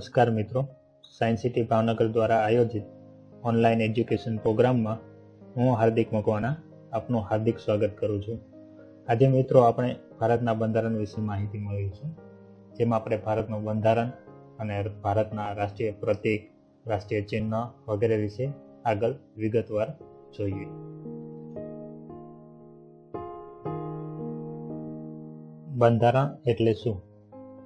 નમસ્કાર મિત્રો. Science city Bhavnagar દ્વારા આયોજિત ઓનલાઈન એજ્યુકેશન પ્રોગ્રામમાં હું હાર્દિક મકવાણા આપનું હાર્દિક સ્વાગત કરું છું. આજે મિત્રો આપણે ભારતના બંધારણ વિશે માહિતી મેળવીશું જેમાં આપણે ભારતનું બંધારણ અને ભારતના રાષ્ટ્રીય પ્રતીક, રાષ્ટ્રીય ચિહ્ન વગેરે વિશે આગળ વિગતવાર જોઈએ. બંધારણ એટલે શું?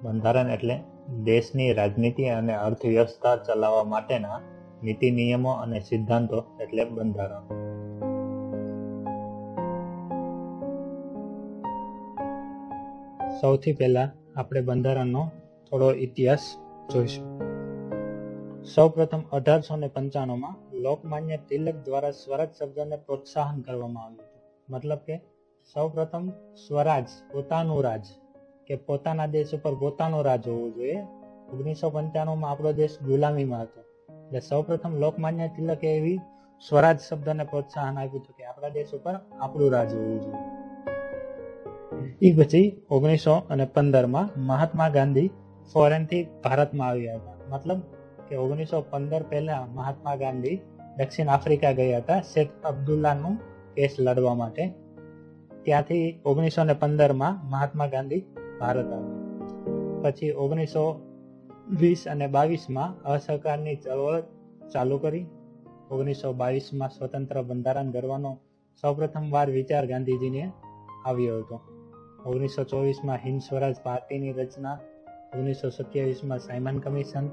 બંધારણ એટલે દેશની રાજનીતિ અને અર્થવ્યવસ્થા ચલાવવા માટેના નીતિ નિયમો અને સિદ્ધાંતો એટલે બંધારણ. સૌથી પહેલા આપણે બંધારણનો થોડો ઇતિહાસ જોઈશું. સૌપ્રથમ અઢારસો ને પંચાણુંમાં લોકમાન્ય તિલક દ્વારા સ્વરાજ શબ્દને પ્રોત્સાહન કરવામાં આવ્યું મતલબ કે સૌપ્રથમ સ્વરાજ પોતાનું રાજ. કે પોતાના દેશ ઉપર પોતાનો રાજ હોવો જોઈએ. ઓગણીસો પંચાણુંમાં આપણો દેશ ગુલામીમાં હતો. એટલે સૌપ્રથમ લોકમાન્ય તિલકે એવી સ્વરાજ શબ્દને પ્રોત્સાહન આપ્યું હતું કે આપણા દેશ ઉપર આપણું રાજ હોવું જોઈએ. એ પછી ઓગણીસો અને પંદરમાં મહાત્મા ગાંધી ફોરેનથી ભારતમાં આવ્યા. હતા મતલબ કે ઓગણીસો પંદર પહેલા મહાત્મા ગાંધી દક્ષિણ આફ્રિકા ગયા હતા, શેખ અબ્દુલ્લાનું કેસ લડવા માટે. ત્યાંથી ઓગણીસો ને પંદરમાં મહાત્મા ગાંધી ભારત આવ્યું. પછી ઓગણીસો વીસ અને બાવીસમાં અસહકારની ચળવળ ચાલુ કરી. ઓગણીસો બાવીસમાં સ્વતંત્ર બંધારણ ઘડવાનો સૌપ્રથમવાર વિચાર ગાંધીજીને આવ્યો હતો. ઓગણીસો ચોવીસમાં હિન્દ સ્વરાજ પાર્ટીની રચના, ઓગણીસો સત્યાવીસમાં સાયમન કમિશન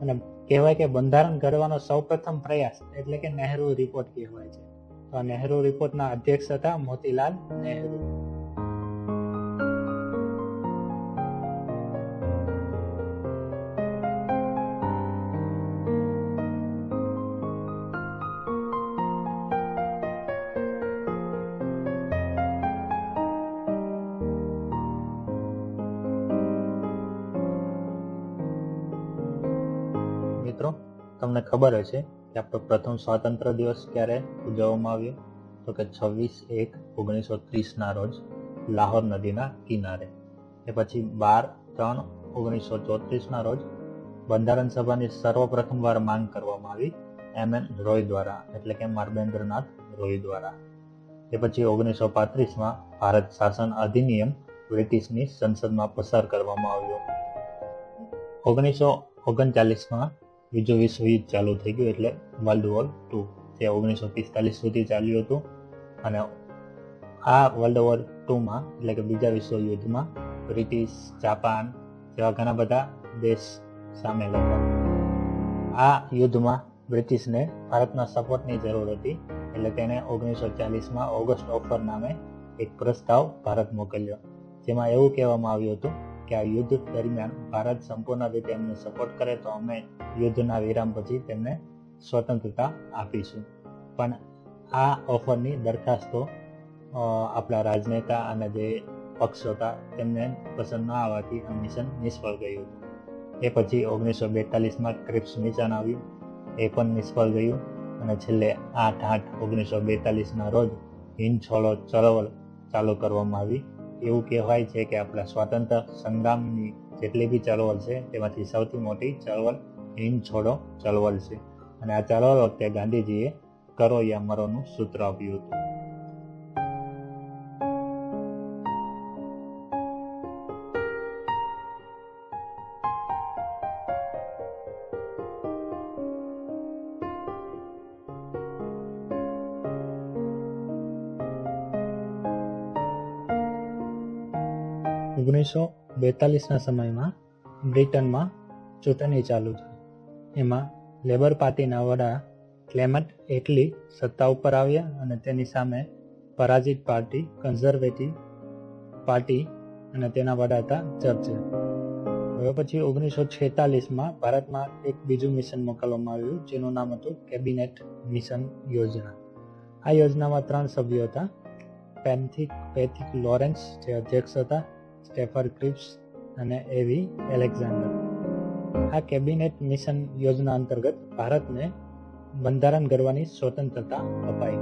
અને કહેવાય કે બંધારણ ઘડવાનો સૌપ્રથમ પ્રયાસ એટલે કે નહેરુ રિપોર્ટ કહેવાય છે. તો આ નહેરુ રિપોર્ટના અધ્યક્ષ હતા મોતીલાલ નહેરુ. તમને ખબર હશે કે આપણો પ્રથમ સ્વાતંત્ર દિવસ ક્યારે ઉજવવામાં આવ્યો? તો કે છવ્વીસ એક ઓગણીસો ત્રીસના રોજ લાહોર નદીના કિનારે. એ પછી બાર ત્રણ ઓગણીસો ચોત્રીસના રોજ બંધારણ સભાની સર્વપ્રથમવાર માંગ કરવામાં આવી એમ એન રોય દ્વારા, એટલે કે માર્બેન્દ્રનાથ રોય દ્વારા. એ પછી ઓગણીસો પાંત્રીસમાં ભારત શાસન અધિનિયમ બ્રિટિશની સંસદમાં પસાર કરવામાં આવ્યો. ઓગણીસો ઓગણચાલીસમાં બીજું વિશ્વયુદ્ધ ચાલુ થઈ ગયું એટલે વર્લ્ડ વોર ટુ જે ઓગણીસો પિસ્તાલીસ સુધી ચાલ્યું હતું. અને આ વર્લ્ડ વોર ટુમાં એટલે કે બીજા વિશ્વયુદ્ધમાં બ્રિટિશ, જાપાન જેવા ઘણા બધા દેશ સામેલ હતા. આ યુદ્ધમાં બ્રિટિશને ભારતના સપોર્ટની જરૂર હતી. એટલે તેણે ઓગણીસો ચાલીસમાં ઓગસ્ટ ઓફર નામે એક પ્રસ્તાવ ભારત મોકલ્યો. જેમાં એવું કહેવામાં આવ્યું હતું કે આ યુદ્ધ દરમિયાન ભારત સંપૂર્ણ રીતે એમને સપોર્ટ કરે તો અમે યુદ્ધના વિરામ પછી તેમને સ્વતંત્રતા આપીશું. પણ આ ઓફરની દરખાસ્તો આપણા રાજનેતા અને જે પક્ષો હતા તેમને પસંદ ન આવવાથી આ મિશન નિષ્ફળ ગયું. એ પછી ઓગણીસો બેતાલીસમાં ક્રિપ્સ મિશન આવ્યું. એ પણ નિષ્ફળ ગયું અને છેલ્લે આઠ આઠ ઓગણીસો બેતાલીસના રોજ હિંદ ચળવળ ચાલુ કરવામાં આવી. એવું કહેવાય છે કે આપણા સ્વાતંત્ર્ય સંગ્રામની જેટલી બી ચળવળ છે, તેમાંથી સૌથી મોટી ચળવળ હિંદ છોડો ચળવળ છે. અને આ ચળવળ વખતે ગાંધીજીએ કરો યા મરોનું સૂત્ર આપ્યું હતું. બેતાલીસના સમયમાં બ્રિટનમાં ચૂંટણી ચાલુ થઈ. એમાં લેબર પાર્ટીના વડા ક્લેમટ એટલી સત્તા ઉપર આવ્યા અને તેની સામે પરાજિત પાર્ટી, કન્ઝર્વેટિવ પાર્ટી અને તેના વડા હતા ચર્ચે હવે પછી ઓગણીસો છેતાલીસમાં ભારતમાં એક બીજું મિશન મોકલવામાં આવ્યું, જેનું નામ હતું કેબિનેટ મિશન યોજના. આ યોજનામાં ત્રણ સભ્યો હતા. પેન્થિક પેથિક લોરેન્સ જે અધ્યક્ષ હતા સ્ટેફર ક્રિપ્સ અને એવી એલેક્ઝાન્ડર. આ કેબિનેટ મિશન યોજના અંતર્ગત ભારતને બંધારણ ઘડવાની સ્વતંત્રતા અપાઈ.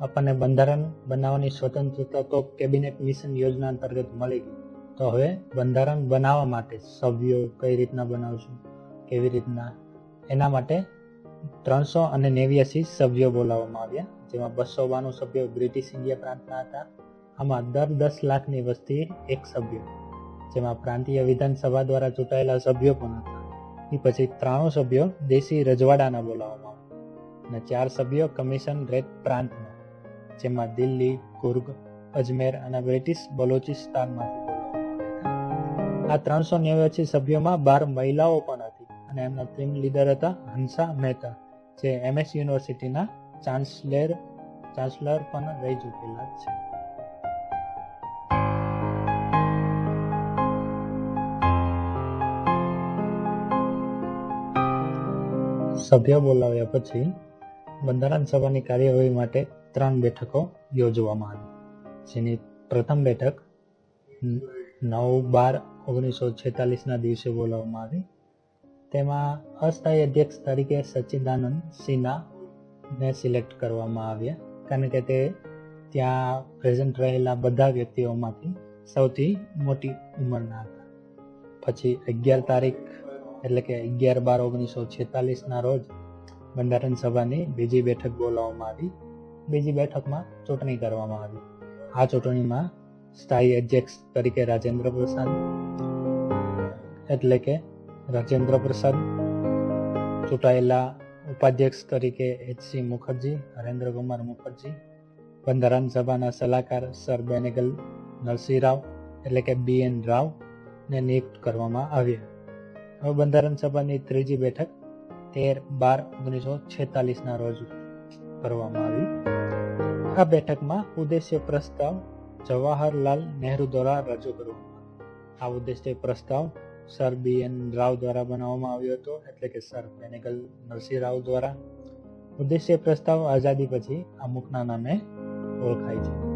આપણને બંધારણ બનાવવાની સ્વતંત્રતા તો કેબિનેટ મિશન યોજના અંતર્ગત મળી ગઈ. તો હવે બંધારણ બનાવવા માટે સભ્યો કઈ રીતના બનાવશું? કેવી રીતના એના માટે ત્રણસો અને નેવ્યાસી સભ્યો બોલાવવામાં આવ્યા, જેમાં બસો બાણું સભ્યો બ્રિટિશ ઇન્ડિયા પ્રાંતના હતા. આમાં દર દસ લાખની વસ્તી એક સભ્ય, જેમાં પ્રાંતીય વિધાનસભા દ્વારા ચૂંટાયેલા સભ્યો પણ હતા. એ પછી ત્રાણું સભ્યો દેશી રજવાડાના બોલાવવામાં અને ચાર સભ્યો કમિશન રેટ પ્રાંતના, જેમાં દિલ્હી, કુર્ગ, અજમેર અને બ્રિટિશ બલોચિસ્તાનમાંથી આ ત્રણસો નેવ્યાસી સભ્યોમાં બાર મહિલાઓ પણ અને એમના ટીમ લીડર હતા હંસા મહેતા, જે એમએસ યુનિવર્સિટીના ચાન્સલર ચાન્સલર પણ રહી ચૂકેલા છે. સભ્ય બોલાવ્યા પછી બંધારણ સભાની કાર્યવાહી માટે ત્રણ બેઠકો યોજવામાં આવી. જેની પ્રથમ બેઠક નવ બાર ઓગણીસો છેતાલીસના દિવસે બોલાવવામાં આવી. તેમાં અસ્થાયી અધ્યક્ષ તરીકે સચ્ચિદાનંદ સિન્હાને સિલેક્ટ કરવામાં આવ્યા, કારણ કે તે ત્યાં પ્રેઝન્ટ રહેલા બધા વ્યક્તિઓમાંથી સૌથી મોટી ઉંમરના હતા. પછી અગિયાર તારીખ, એટલે કે અગિયાર બાર ઓગણીસો છેતાલીસના રોજ બંધારણ સભાની બીજી બેઠક બોલાવવામાં આવી. બીજી બેઠકમાં ચૂંટણી કરવામાં આવી. આ ચૂંટણીમાં સ્થાયી અધ્યક્ષ તરીકે રાજેન્દ્ર પ્રસાદ, એટલે કે રાજેન્દ્ર પ્રસાદ, ચૂંટાયેલા ઉપાધ્યક્ષ તરીકે એચસી મુખર્જી, હરેન્દ્ર કુમાર મુખર્જી, બંધારણ સભાના સલાહકાર સર બેનેગલ નરસિંહ રાવ એટલે કે બી એન રાવ ને નિયુક્ત કરવામાં આવ્યા. હવે બંધારણ સભાની ત્રીજી બેઠક તેર બાર ઓગણીસો છેતાલીસના રોજ કરવામાં આવી. આ બેઠકમાં ઉદ્દેશ્ય પ્રસ્તાવ જવાહરલાલ નહેરુ દ્વારા રજૂ કરવામાં આ ઉદ્દેશ્ય પ્રસ્તાવ સર બી એન રાવ દ્વારા બનાવવામાં આવ્યો હતો, એટલે કે સર વેનેગલ નરસિંહ રાવ દ્વારા. ઉદ્દેશ્ય પ્રસ્તાવ આઝાદી પછી અમુકના નામે ઓળખાય છે.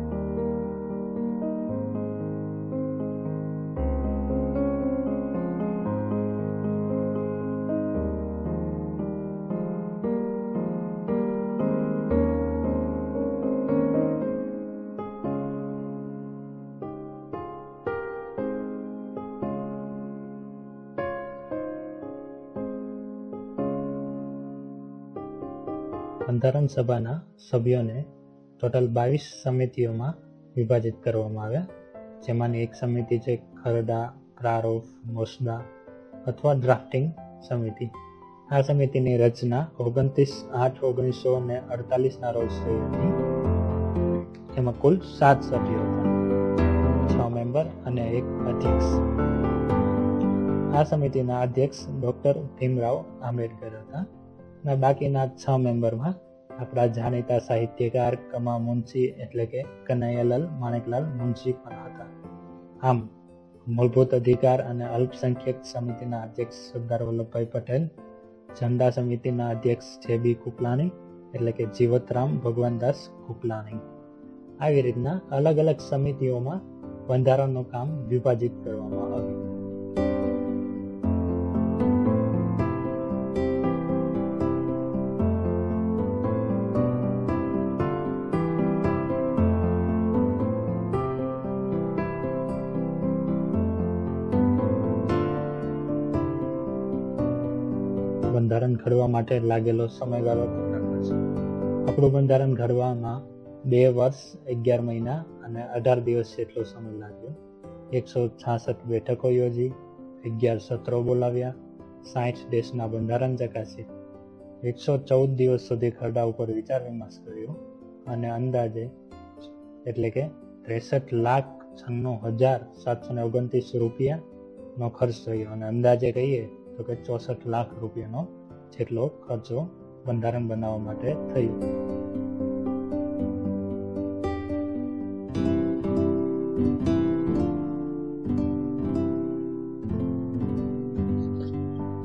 બંધારણ સભાના સભ્યોને ટોટલ બાવીસ સમિતિઓમાં વિભાજિત કરવામાં આવ્યા. જેમાંની એક સમિતિ છે ખરડા પ્રારૂપ મોસડા અથવા ડ્રાફ્ટિંગ સમિતિ. આ સમિતિની રચના ઓગણત્રીસ આઠ ઓગણીસો ને અડતાલીસના રોજ થઈ હતી. એમાં કુલ સાત સભ્યો હતા. છ મેમ્બર અને એક અધ્યક્ષ. આ સમિતિના અધ્યક્ષ ડોક્ટર ભીમરાવ આંબેડકર હતા. અને બાકીના છ મેમ્બરમાં આપણા જાણીતા સાહિત્યકાર કમા મુનશી એટલે કે કનૈયાલાલ માણેકલાલ મુનશી પણ હતા. આમ, મૂળભૂત અધિકાર અને અલ્પસંખ્યક સમિતિના અધ્યક્ષ સરદાર વલ્લભભાઈ પટેલ, ઝંડા સમિતિના અધ્યક્ષ જે બી કુપલાણી એટલે કે જીવતરામ ભગવાનદાસ કુપલાણી. આવી રીતના અલગ અલગ સમિતિઓમાં બંધારણનું કામ વિભાજિત કરવામાં આવ્યું. ઘડવા માટે લાગેલો સમયગાળો છે? આપણું બંધારણ ઘડવામાં બે વર્ષ, અગિયાર મહિના અને અઢાર દિવસ જેટલો સમય લાગ્યો. એકસો છાસઠ બેઠકો યોજી, અગિયાર સત્રો બોલાવ્યા, સાઠ દેશના બંધારણ ચકાસ્યા. એકસો ચૌદ દિવસ સુધી ખરડા ઉપર વિચાર વિમર્શ કર્યો અને અંદાજે એટલે કે ત્રેસઠ લાખ છન્નું હજાર સાતસો ને ઓગણત્રીસ રૂપિયાનો ખર્ચ થયો. અને અંદાજે કહીએ તો કે ચોસઠ લાખ રૂપિયાનો જેટલો ખર્ચો બંધારણ બનાવવા માટે થયો.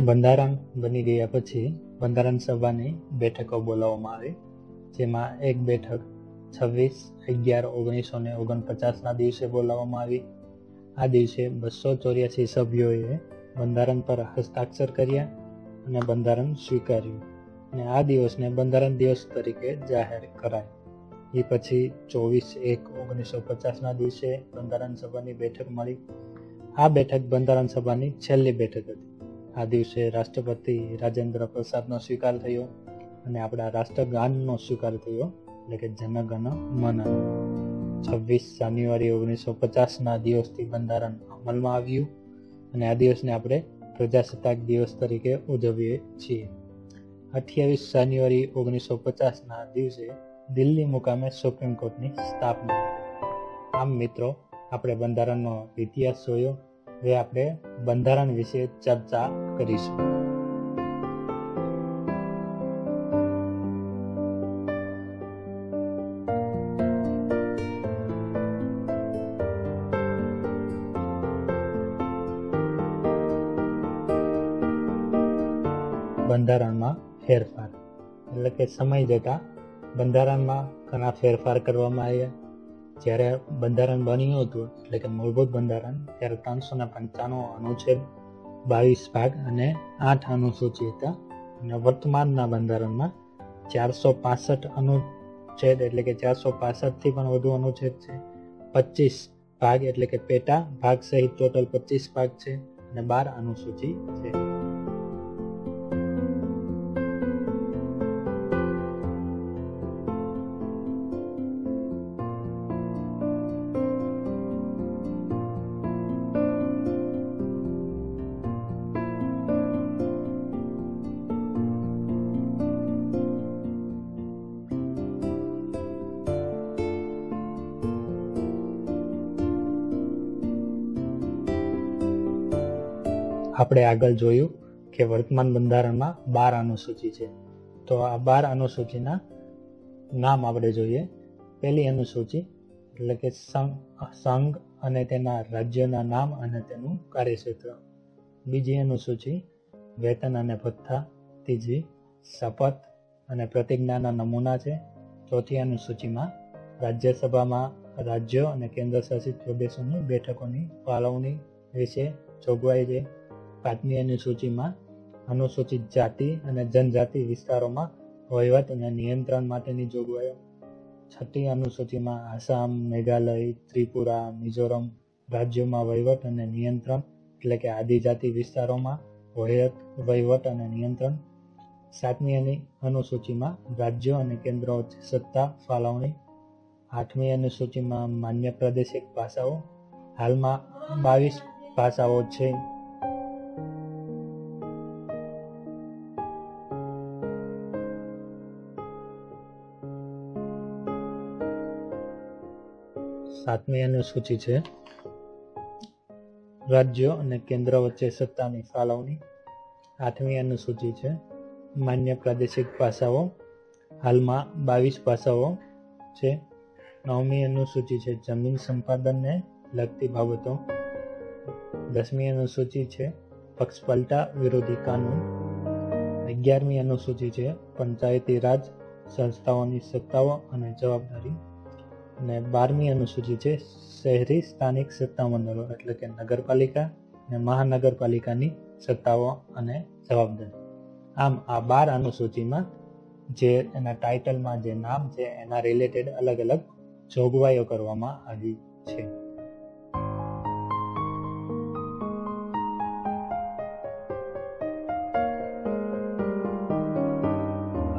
બંધારણ બની ગયા પછી બંધારણ સભાની બેઠકો બોલાવવામાં આવી, જેમાં એક બેઠક છવ્વીસ અગિયાર ઓગણીસો ને ઓગણપચાસના દિવસે બોલાવવામાં આવી. આ દિવસે બસો ચોર્યાસી સભ્યોએ બંધારણ પર હસ્તાક્ષર કર્યા. અને બંધારણ સ્વીકાર્યું અને આ દિવસને બંધારણ દિવસ તરીકે જાહેર કરાય. એ પછી ચોવીસ એક ઓગણીસો પચાસના દિવસે બંધારણ સભાની બેઠક મળી. આ બેઠક બંધારણ સભાની છેલ્લી બેઠક હતી. આ દિવસે રાષ્ટ્રપતિ રાજેન્દ્ર પ્રસાદનો સ્વીકાર થયો અને આપણા રાષ્ટ્રગાનનો સ્વીકાર થયો, એટલે કે જનગણ મન. છવ્વીસ જાન્યુઆરી ઓગણીસો પચાસના દિવસથી બંધારણ અમલમાં આવ્યું અને આ દિવસને આપણે પ્રજાસત્તાક દિવસ તરીકે ઉજવીએ છીએ. અઠ્યાવીસ જાન્યુઆરી ઓગણીસો પચાસના દિવસે દિલ્હી મુકામે સુપ્રીમ કોર્ટની સ્થાપના. આમ મિત્રો, આપણે બંધારણનો ઇતિહાસ જોયો, હવે આપણે બંધારણ વિશે ચર્ચા કરીશું. બંધારણમાં ફેરફાર. એટલે કે સમય જતાં બંધારણમાં ઘણા ફેરફાર કરવામાં આવ્યા. જ્યારે બંધારણ બન્યું હતું, એટલે કે મૂળભૂત બંધારણ, ત્યારે ત્રણસો ને પંચાણું અનુચ્છેદ, બાવીસ ભાગ અને આઠ અનુસૂચિ હતા અને વર્તમાનના બંધારણમાં ચારસો પાસઠ અનુચ્છેદ, એટલે કે ચારસો પાસઠથી પણ વધુ અનુચ્છેદ છે. પચીસ ભાગ, એટલે કે પેટા ભાગ સહિત ટોટલ પચીસ ભાગ છે અને બાર અનુસૂચિ છે. આપણે આગળ જોયું કે વર્તમાન બંધારણમાં બાર અનુસૂચિ છે. તો આ બાર અનુસૂચિના નામ આપણે જોઈએ. પહેલી અનુસૂચિ, એટલે કે સંઘ અને તેના રાજ્યોના નામ અને તેનું કાર્યક્ષેત્ર. બીજી અનુસૂચિ, વેતન અને ભથ્થા. ત્રીજી, શપથ અને પ્રતિજ્ઞાના નમૂના છે. ચોથી અનુસૂચિમાં રાજ્યસભામાં રાજ્યો અને કેન્દ્ર શાસિત પ્રદેશોની બેઠકોની ફાળવણી વિશે જોગવાઈ છે. પાંચમી અનુસૂચિમાં અનુસૂચિત જાતિ અને જનજાતિ વિસ્તારોમાં વહીવટ અને નિયંત્રણ માટેની જોગવાઈઓ. છઠ્ઠી અનુસૂચિમાં આસામ, મેઘાલય, ત્રિપુરા, મિઝોરમ રાજ્યોમાં વહીવટ અને નિયંત્રણ એટલે કે આદિજાતિ વિસ્તારોમાં વહીવટ વહીવટ અને નિયંત્રણ. સાતમી અનુસૂચિમાં રાજ્યો અને કેન્દ્રો સત્તા ફાળવણી. આઠમી અનુસૂચિમાં માન્ય પ્રાદેશિક ભાષાઓ. હાલમાં બાવીસ ભાષાઓ છે. સાતમી અનુસૂચિ છે. રાજ્યો અને કેન્દ્ર વચ્ચે સત્તાની ફાળવણી આઠમી અનુસૂચિ છે. માન્ય પ્રાદેશિક ભાષાઓ હાલમાં બાવીસ ભાષાઓ છે. નવમી અનુસૂચિ છે જમીન સંપાદનને લગતી બાબતો. દસમી અનુસૂચિ છે પક્ષપલટા વિરોધી કાનૂન. અગિયારમી અનુસૂચિ છે પંચાયતી રાજ સંસ્થાઓની સત્તાઓ અને જવાબદારી. અને બારમી અનુસૂચિ છે શહેરી સ્થાનિક સત્તામંડળો એટલે કે નગરપાલિકા અને મહાનગરપાલિકાની સત્તાઓ અને જવાબદારી. આમ આ બાર અનુસૂચિમાં જે એના ટાઇટલમાં જે નામ છે એના રિલેટેડ અલગ અલગ જોગવાઈઓ કરવામાં આવી છે.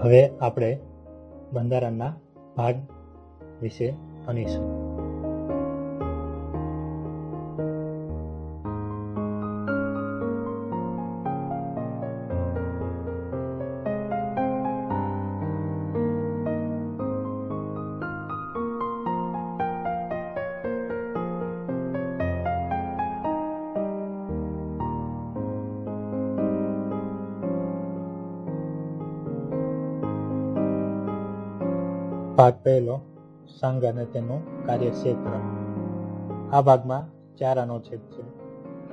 હવે આપણે બંધારણના ભાગ વિશે ભણીશું ભાગ પહેલો સંઘ અને તેનું કાર્યક્ષેત્ર. આ ભાગમાં ચાર અનુચ્છેદ છે.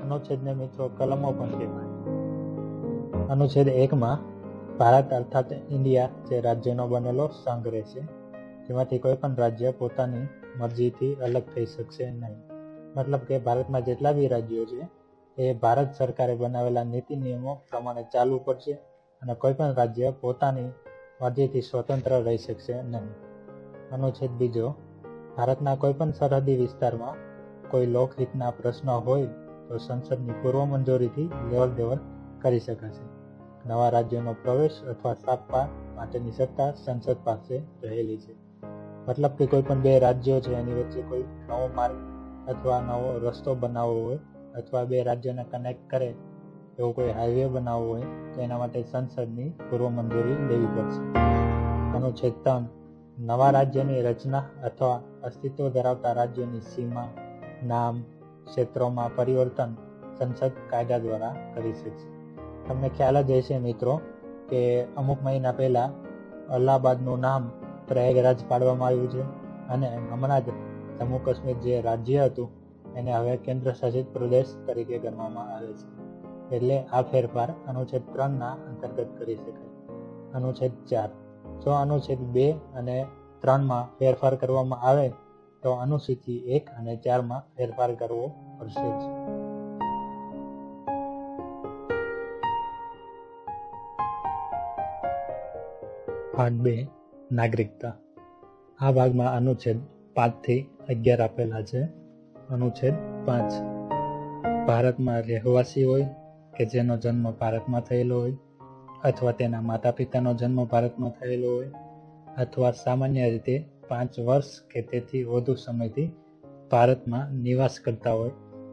અનુચ્છેદને મિત્રો કલમો પણ કહેવાય. અનુચ્છેદ એકમાં ભારત અર્થાત ઇન્ડિયા જે રાજ્યનો બનેલો સંઘ રહેશે, જેમાંથી કોઈ પણ રાજ્ય પોતાની મરજીથી અલગ થઈ શકશે નહીં. મતલબ કે ભારતમાં જેટલા બી રાજ્યો છે, એ ભારત સરકારે બનાવેલા નીતિ નિયમો પ્રમાણે ચાલવું પડશે અને કોઈ પણ રાજ્ય પોતાની મરજીથી સ્વતંત્ર રહી શકશે નહીં. અનુચ્છેદ બીજો, ભારતના કોઈ પણ સરહદી વિસ્તારમાં કોઈ લોકહિતના પ્રશ્નો હોય તો સંસદની પૂર્વ મંજૂરીથી લેવલ દેવલ કરી શકાશે નવા રાજ્યોનો પ્રવેશ અથવા સ્થાપવા માટેની સત્તા સંસદ પાસે રહેલી છે. મતલબ કે કોઈ પણ બે રાજ્યો છે, એની વચ્ચે કોઈ નવો માર્ગ અથવા નવો રસ્તો બનાવવો હોય અથવા બે રાજ્યોને કનેક્ટ કરે એવો કોઈ હાઈવે બનાવવો હોય તો એના માટે સંસદની પૂર્વ મંજૂરી લેવી પડશે. અનુચ્છેદ ત્રણ નવા રાજ્યની રચના અથવા અસ્તિત્વ ધરાવતા રાજ્યોની સીમા, નામ, ક્ષેત્રોમાં પરિવર્તન સંસદ કાયદા દ્વારા કરી શકશે તમને ખ્યાલ જ હશે મિત્રો કે અમુક મહિના પહેલા અલ્હાબાદનું નામ પ્રયાગરાજ પાડવામાં આવ્યું છે અને હમણાં જ જમ્મુ કાશ્મીર જે રાજ્ય હતું એને હવે કેન્દ્ર શાસિત પ્રદેશ તરીકે ગણવામાં આવે છે. એટલે આ ફેરફાર અનુચ્છેદ ત્રણના અંતર્ગત કરી શકાય. અનુચ્છેદ ચાર. જો અનુચ્છેદ બે અને ત્રણમાં ફેરફાર કરવામાં આવે, તો અનુસૂચિ એક અને ચારમાં ફેરફાર કરવો પડશે જ. ભાગ બે, નાગરિકતા. આ ભાગમાં અનુચ્છેદ પાંચથી અગિયાર આપેલા છે. અનુચ્છેદ પાંચ. ભારતમાં રહેવાસી હોય કે જેનો જન્મ ભારતમાં થયેલો હોય અથવા તેના માતા પિતાનો જન્મ ભારતમાં થયેલો હોય, અથવા સામાન્ય રીતે પાંચ વર્ષ કે તેથી વધુ સમયથી ભારતમાં નિવાસ કરતા હોય,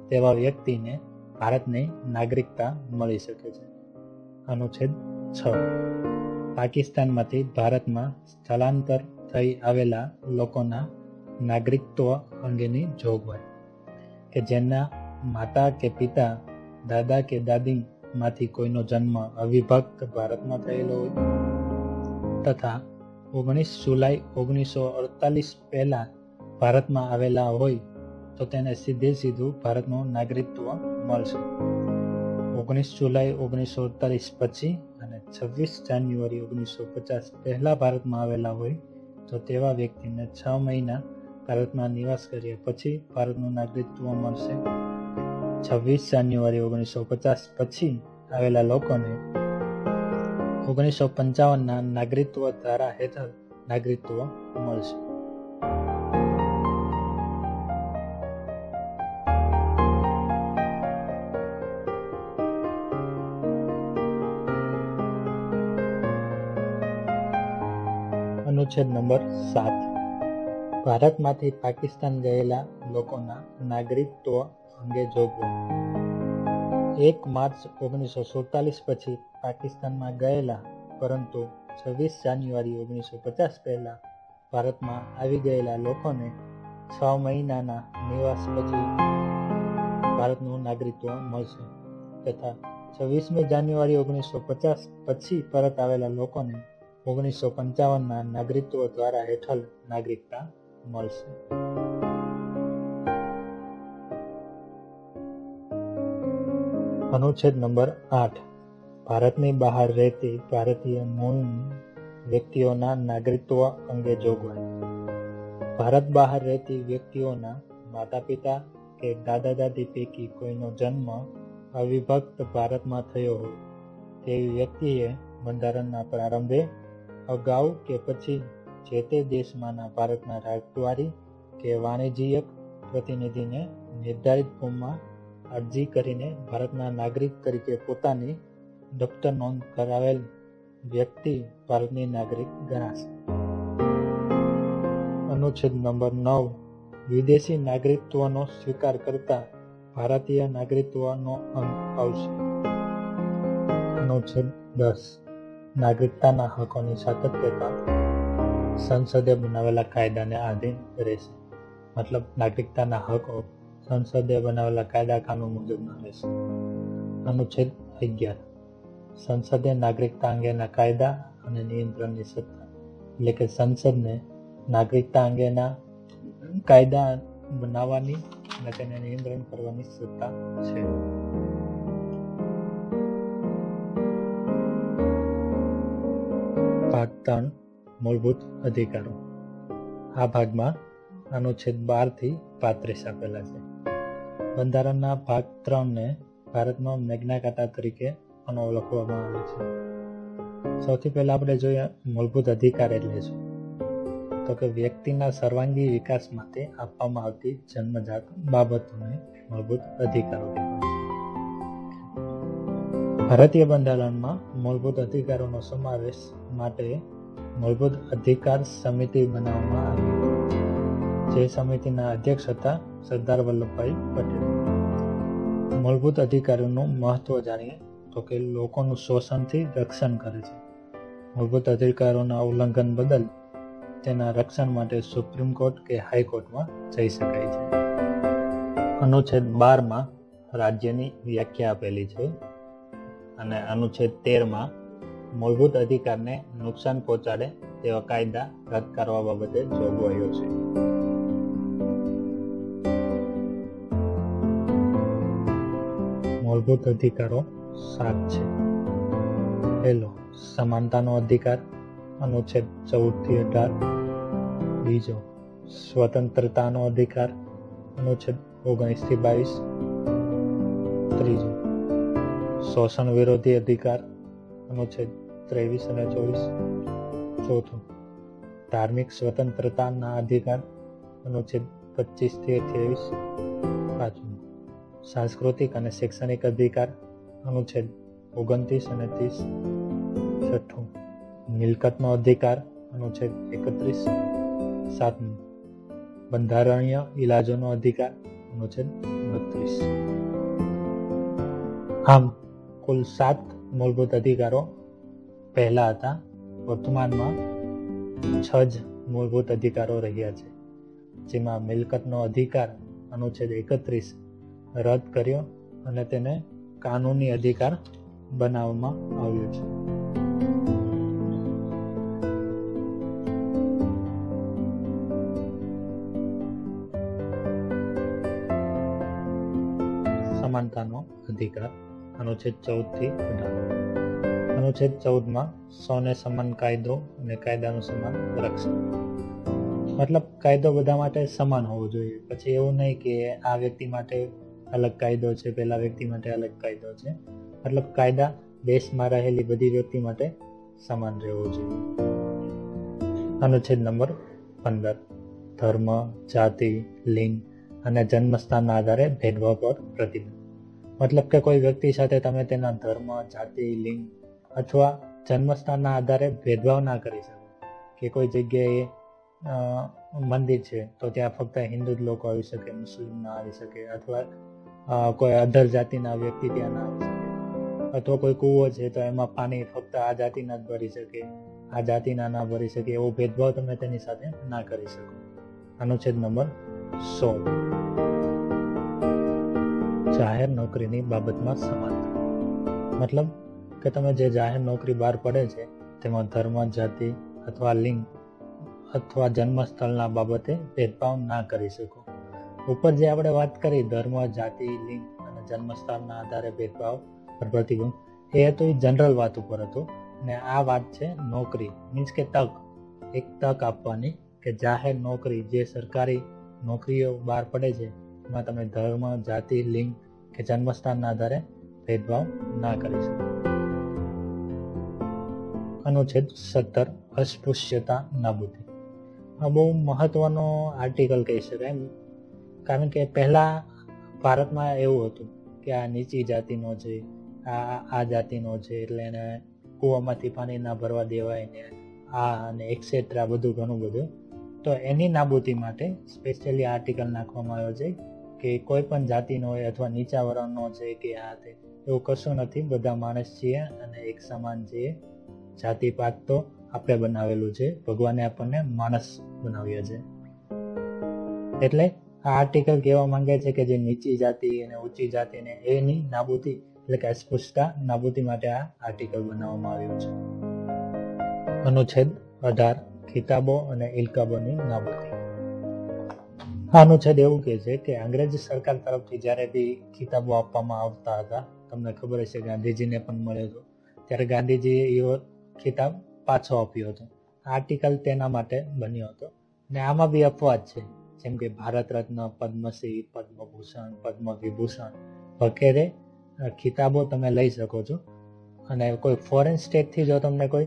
તેવા વ્યક્તિને ભારતની નાગરિકતા મળી શકે છે. અનુચ્છેદ છ. પાકિસ્તાનમાંથી ભારતમાં સ્થળાંતર થઈ આવેલા લોકોના નાગરિકત્વ અંગેની જોગવાઈ, કે જેના માતા કે પિતા, દાદા કે દાદી માંથી કોઈનો જન્મ અવિભક્ત ભારતમાં થયેલો હોય. તથા ઓગણીસ જુલાઈ ઓગણીસો અડતાલીસ પહેલા ભારતમાં આવેલા હોય, તો તેને સીધે સીધું ભારતનું નાગરિકત્વ મળશે. ઓગણીસ જુલાઈ ઓગણીસો અડતાલીસ પછી અને છવ્વીસ જાન્યુઆરી ઓગણીસો પચાસ પહેલા ભારતમાં આવેલા હોય, તો તેવા વ્યક્તિને છ મહિના ભારતમાં નિવાસ કર્યા પછી ભારતનું નાગરિકત્વ મળશે. છવ્વીસ જાન્યુઆરી ઓગણીસો પચાસ પછી આવેલા લોકોને ઓગણીસો પંચાવનના નાગરિકત્વ ધારા હેઠળ નાગરિકત્વ મળશે. અનુચ્છેદ નંબર સાત. ભારતમાંથી પાકિસ્તાન ગયેલા લોકોના નાગરિકત્વ અંગે જોગવાઈ એક માર્ચ ઓગણીસો સુડતાલીસ પછી પાકિસ્તાનમાં ગયેલા, પરંતુ છવ્વીસ જાન્યુઆરી ઓગણીસો પચાસ પહેલાં ભારતમાં આવી ગયેલા લોકોને છ મહિનાના નિવાસ પછી ભારતનું નાગરિકત્વ મળશે તથા છવ્વીસમી જાન્યુઆરી ઓગણીસો પચાસ પછી પરત આવેલા લોકોને ઓગણીસો પંચાવનના નાગરિકત્વ દ્વારા હેઠળ નાગરિકતા મળશે. અનુચ્છેદ નંબર આઠ. ભારતની બહાર રહેતી ભારતીય મૂળ વ્યક્તિઓના નાગરિકત્વ અંગે જોગવાઈ. ભારત બહાર રહેતી વ્યક્તિઓના માતા પિતા કે દાદા દાદી પૈકી કોઈનો જન્મ અવિભક્ત ભારતમાં થયો હોય, તેવી વ્યક્તિએ બંધારણના પ્રારંભે અગાઉ કે પછી જે તે દેશમાંના ભારતના રાજદ્વારી કે વાણિજ્યક પ્રતિનિધિને નિર્ધારિત ફોર્મમાં અરજી કરીને ભારતના નાગરિક તરીકે પોતાની ડોક્ટર નોંધ કરાવેલ વ્યક્તિ ભારતની નાગરિક ગણાશે. અનુચ્છેદ નંબર નવ, વિદેશી નાગરિકત્વનો સ્વીકાર કરતા ભારતીય નાગરિકત્વનો અંત આવશે. અનુચ્છેદ દસ, નાગરિકતાના હકોની સાતત્યતા સંસદે બનાવેલા કાયદાને આધીન રહેશે. મતલબ, નાગરિકતાના હકો સંસદે બનાવેલા કાયદા કાનૂન મુજબના રહેશે અનુચ્છેદ અગિયાર. સંસદે નાગરિકતા અંગેના કાયદા અને નિયંત્રણની સત્તા. એટલે કે સંસદને નાગરિકતા અંગેના કાયદા બનાવવાની અને તેને નિયંત્રણ કરવાની સત્તા છે. ભાગ ત્રણ, મૂળભૂત અધિકારો. આ ભાગમાં અનુચ્છેદ બારથી પાંત્રીસ આપેલા છે. બંધારણના ભાગ ત્રણને ભારતમાં મેગ્ના કાર્ટા તરીકે પણ ઓળખવામાં આવે છે. સૌથી પહેલા આપણે જોઈએ મૂળભૂત અધિકાર એટલે શું? તો કે વ્યક્તિના સર્વાંગી વિકાસ માટે આપવામાં આવતી જન્મજાત બાબતોને મૂળભૂત અધિકારો ભારતીય બંધારણમાં મૂળભૂત અધિકારોનો સમાવેશ માટે મૂળભૂત અધિકાર સમિતિ બનાવવામાં આવી. જે સમિતિના અધ્યક્ષ હતા, સરદાર વલ્લભભાઈ પટેલ. મૂળભૂત અધિકારોનું મહત્વ જાણીએ તો કે લોકોનું શોષણથી રક્ષણ કરે છે. મૂળભૂત અધિકારોના ઉલ્લંઘન બદલ તેના રક્ષણ માટે સુપ્રીમ કોર્ટ કે હાઈકોર્ટમાં જઈ શકાય છે. અનુચ્છેદ બારમાં રાજ્યની વ્યાખ્યા આપેલી છે અને અનુચ્છેદ તેરમાં મૂળભૂત અધિકારને નુકસાન પહોંચાડે તેવા કાયદા રદ કરવા બાબતે જોગવાઈઓ છે. મૂળભૂત અધિકારો સાત છે. પહેલો, સમાનતાનો અધિકાર, અનુચ્છેદ ચૌદથી અઢાર. બીજો, સ્વતંત્રતાનો અધિકાર, અનુચ્છેદ ઓગણીસથી બાવીસ. ત્રીજો, શોષણ વિરોધી અધિકાર, અનુચ્છેદ ત્રેવીસ અને ચોવીસ. ચોથું, ધાર્મિક સ્વતંત્રતાના અધિકાર, અનુચ્છેદ પચીસથી અઠ્યાવીસ. પાંચમું સાંસ્કૃતિક અને શૈક્ષણિક અધિકાર, અનુચ્છેદ ઓગણત્રીસ અને ત્રીસ. છઠ્ઠું, મિલકતનો અધિકાર, અનુચ્છેદ એકત્રીસ. સાતમું, બંધારણીય ઇલાજોનો અધિકાર, અનુચ્છેદ બત્રીસ. આમ, કુલ સાત મૂળભૂત અધિકારો પહેલા હતા, વર્તમાનમાં છ જ મૂળભૂત અધિકારો રહ્યા છે, જેમાં મિલકતનો અધિકાર, અનુચ્છેદ એકત્રીસ રદ કર્યો અને તેને કાનૂની અધિકાર બનાવવામાં આવ્યો છે. સમાનતાનો અધિકાર, અનુચ્છેદ ચૌદથી અનુચ્છેદ ચૌદમાં સૌને સમાન કાયદો અને કાયદાનું સમાન રક્ષણ. મતલબ કાયદો બધા માટે સમાન હોવો જોઈએ. પછી એવું નહીં કે આ વ્યક્તિ માટે અલગ કાયદો છે, પેલા વ્યક્તિ માટે અલગ કાયદો છે. મતલબ કાયદા દેશમાં રહેલી બધી વ્યક્તિ માટે સમાન રહેવો જોઈએ. અનુચ્છેદ નંબર પંદર. ધર્મ, જાતિ, લિંગ અને જન્મસ્થાનના આધારે ભેદભાવ પર પ્રતિબંધ. મતલબ કે કોઈ વ્યક્તિ સાથે તમે તેના ધર્મ, જાતિ, લિંગ અથવા જન્મસ્થાનના આધારે ભેદભાવ ના કરી શકો. કે કોઈ જગ્યાએ મંદિર છે, તો ત્યાં ફક્ત હિન્દુ જ લોકો આવી શકે, મુસ્લિમ ના આવી શકે અથવા કોઈ અધર જાતિના વ્યક્તિ ત્યાં ના અથવા કોઈ કૂવો છે તો એમાં પાણી ફક્ત આ જાતિના જ ભરી શકે. આ જાતિના ના ભરી શકે એવો ભેદભાવ તમે તેની સાથે ના કરી શકો. અનુચ્છેદ નંબર સોળ. જાહેર નોકરીની બાબતમાં સમાનતા મતલબ કે તમે જે જાહેર નોકરી બહાર પડે છે, તેમાં ધર્મ, જાતિ અથવા લિંગ અથવા જન્મસ્થળના બાબતે ભેદભાવ ના કરી શકો. ઉપર જે આપણે વાત કરી, ધર્મ, જાતિ, લિંગ અને જન્મસ્થાનના આધારે ભેદભાવ પર પ્રતિબંધ, એ હતો એ જનરલ વાત ઉપર હતો. અને આ વાત છે નોકરી મીન્સ કે તક, એક તક આપવાની કે જાહેર નોકરી, જે સરકારી નોકરીઓ બહાર પડે છે, એમાં તમે ધર્મ, જાતિ, લિંગ કે જન્મસ્થાનના આધારે ભેદભાવ ના કરી શકો. અનુચ્છેદ સત્તર, અસ્પૃશ્યતા, નાબૂદી. આ બહુ મહત્વનો આર્ટિકલ કહી શકાય. કારણ કે પહેલા ભારતમાં એવું હતું કે આ નીચી જાતિનો છે, આ આ જાતિનો છે, એટલે એને કૂવામાંથી પાણી ના ભરવા દેવાય ને આ અને એક્સેટ્રા બધું ઘણું બધું. તો એની નાબૂદી માટે સ્પેશિયલી આર્ટિકલ નાખવામાં આવ્યો છે કે કોઈ પણ જાતિનો હોય અથવા નીચા વર્ણનો છે કે આ તે, એવું કશું નથી. બધા માણસ છીએ અને એક સમાન છીએ જાતિપાત તો આપણે બનાવેલું છે. ભગવાને આપણને માણસ બનાવ્યા છે. એટલે આ આર્ટિકલ કહેવા માંગે છે કે જે નીચી જાતિ અને ઊંચી જાતિ ને એની નાબૂદી, એટલે કે અસ્પૃશ્યતા, નાબૂદી માટે આ આર્ટિકલ બનાવવામાં આવ્યું છે. અનુચ્છેદ અઢાર, ખિતાબો અને ઇલકાબોની નાબૂદી. અનુચ્છેદ એવું કહે છે કે અંગ્રેજ સરકાર તરફથી જ્યારે બી ખિતાબો આપવામાં આવતા હતા, તમને ખબર હશે ગાંધીજીને પણ મળ્યો હતો, ત્યારે ગાંધીજીએ એવો ખિતાબ પાછો આપ્યો હતો. આર્ટિકલ તેના માટે બન્યો હતો. ને આમાં બી અપવાદ છે. જેમ કે ભારત રત્ન પદ્મશ્રી, પદ્મભૂષણ પદ્મ વિભૂષણ વગેરે ખિતાબો તમે લઈ શકો છો. અને કોઈ ફોરેન સ્ટેટથી જો તમને કોઈ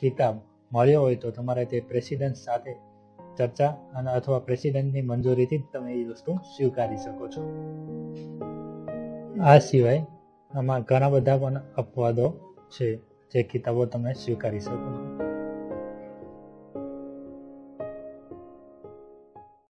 ખિતાબ મળ્યો હોય તો તમારે તે પ્રેસિડેન્ટ સાથે ચર્ચા અને અથવા પ્રેસિડેન્ટની મંજૂરીથી જ તમે એ વસ્તુ સ્વીકારી શકો છો. આ સિવાય આમાં ઘણા બધા પણ અપવાદો છે જે કિતાબો તમે સ્વીકારી શકો છો.